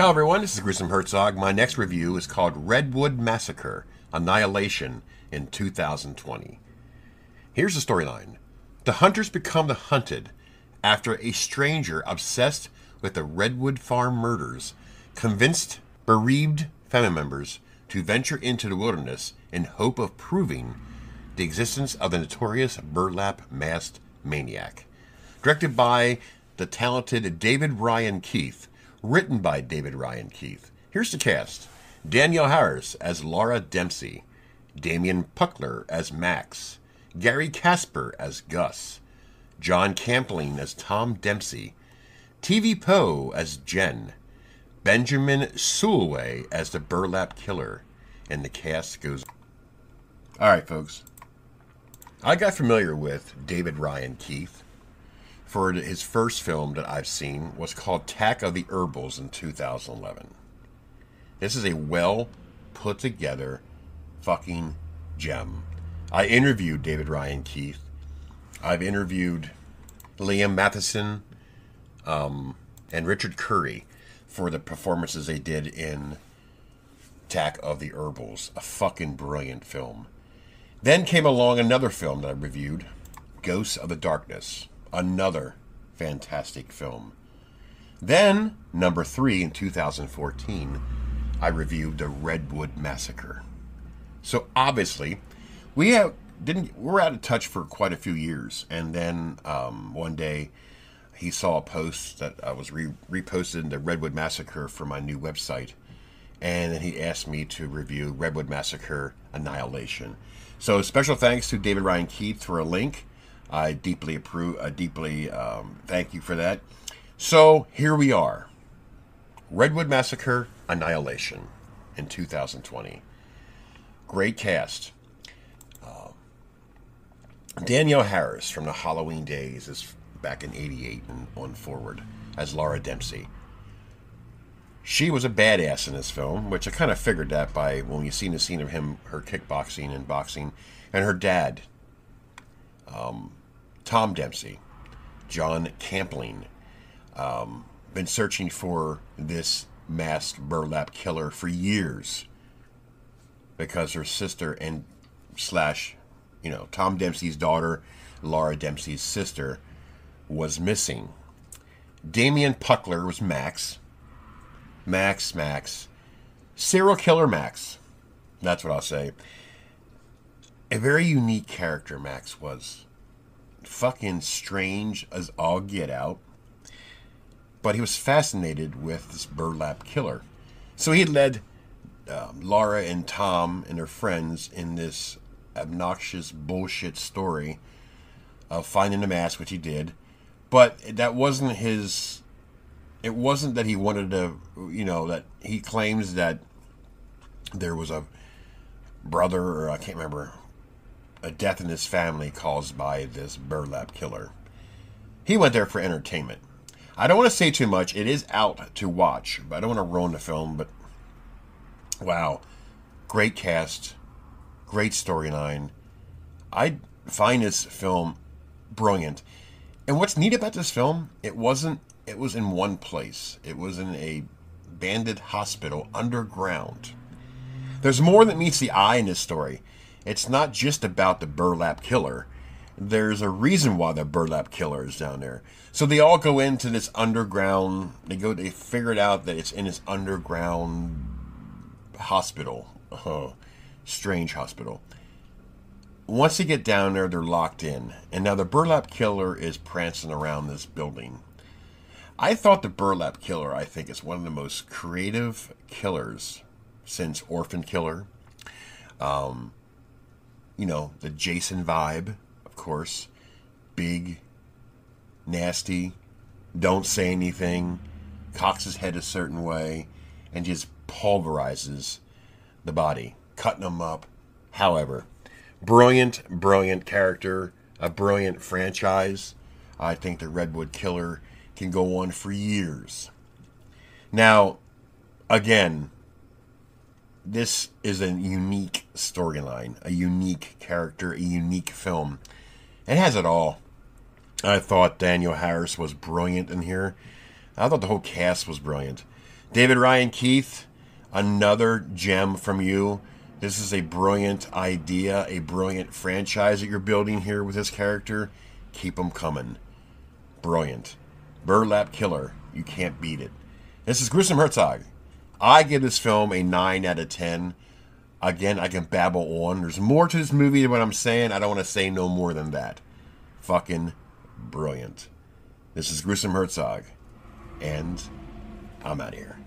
Hello, everyone. This is Gruesome Hertzogg. My next review is called Redwood Massacre Annihilation in 2020. Here's the storyline The hunters become the hunted after a stranger obsessed with the Redwood Farm murders convinced bereaved family members to venture into the wilderness in hope of proving the existence of the notorious burlap masked maniac. Directed by the talented David Ryan Keith written by David Ryan Keith. Here's the cast. Danielle Harris as Laura Dempsey, Damien Puckler as Max, Gary Kasper as Gus, John Campling as Tom Dempsey, TV Poe as Jen, Benjamin Sulway as the Burlap Killer, and the cast goes. All right, folks. I got familiar with David Ryan Keith for his first film that I've seen was called Attack of the Herbals in 2011. This is a well put together fucking gem. I interviewed David Ryan Keith. I've interviewed Liam Matheson um, and Richard Curry for the performances they did in Attack of the Herbals. A fucking brilliant film. Then came along another film that I reviewed, Ghosts of the Darkness another fantastic film. Then, number three in 2014, I reviewed the Redwood Massacre. So obviously, we have didn't we're out of touch for quite a few years, and then um, one day he saw a post that I was re- the Redwood Massacre for my new website, and then he asked me to review Redwood Massacre Annihilation. So special thanks to David Ryan Keith for a link I deeply approve. I deeply um, thank you for that. So here we are, Redwood Massacre: Annihilation in 2020. Great cast. Uh, Danielle Harris from the Halloween days is back in '88 and on forward as Laura Dempsey. She was a badass in this film, which I kind of figured that by when you seen the scene of him, her kickboxing and boxing, and her dad. Um, Tom Dempsey, John Campling, um, been searching for this masked burlap killer for years because her sister and slash, you know, Tom Dempsey's daughter, Laura Dempsey's sister, was missing. Damien Puckler was Max. Max, Max. Serial killer Max. That's what I'll say. A very unique character, Max was fucking strange as all get out. But he was fascinated with this burlap killer. So he led um, Laura and Tom and their friends in this obnoxious bullshit story of finding the mask, which he did. But that wasn't his. It wasn't that he wanted to, you know, that he claims that there was a brother, or I can't remember a death in his family caused by this burlap killer. He went there for entertainment. I don't want to say too much. It is out to watch, but I don't want to ruin the film. But wow, great cast, great storyline. I find this film brilliant. And what's neat about this film, it wasn't. It was in one place. It was in a bandit hospital underground. There's more that meets the eye in this story it's not just about the burlap killer. There's a reason why the burlap killer is down there. So they all go into this underground. They go. They figured out that it's in this underground hospital. Oh, strange hospital. Once they get down there, they're locked in. And now the burlap killer is prancing around this building. I thought the burlap killer, I think, is one of the most creative killers since Orphan Killer. Um, you know, the Jason vibe, of course. Big, nasty, don't say anything, cocks his head a certain way, and just pulverizes the body, cutting them up. However, brilliant, brilliant character, a brilliant franchise. I think the Redwood Killer can go on for years. Now, again, this is a unique storyline, a unique character, a unique film. It has it all. I thought Danielle Harris was brilliant in here. I thought the whole cast was brilliant. David Ryan Keith, another gem from you. This is a brilliant idea, a brilliant franchise that you're building here with this character. Keep them coming. Brilliant. Burlap Killer, you can't beat it. This is Gruesome Hertzogg. I give this film a 9 out of 10. Again, I can babble on. There's more to this movie than what I'm saying. I don't want to say no more than that. Fucking brilliant. This is Gruesome Hertzogg, and I'm out of here.